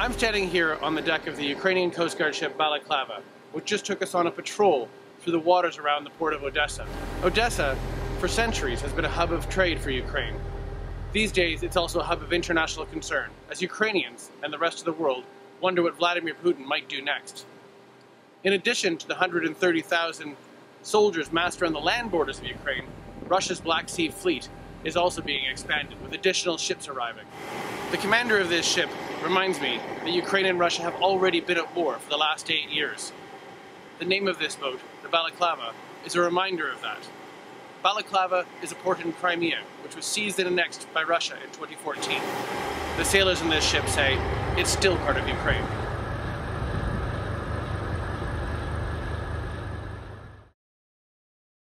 I'm standing here on the deck of the Ukrainian Coast Guard ship Balaklava, which just took us on a patrol through the waters around the port of Odessa. Odessa, for centuries, has been a hub of trade for Ukraine. These days, it's also a hub of international concern, as Ukrainians and the rest of the world wonder what Vladimir Putin might do next. In addition to the 130,000 soldiers massed around the land borders of Ukraine, Russia's Black Sea Fleet is also being expanded, with additional ships arriving. The commander of this ship reminds me that Ukraine and Russia have already been at war for the last eight years. The name of this boat, the Balaklava, is a reminder of that. Balaklava is a port in Crimea, which was seized and annexed by Russia in 2014. The sailors in this ship say it's still part of Ukraine.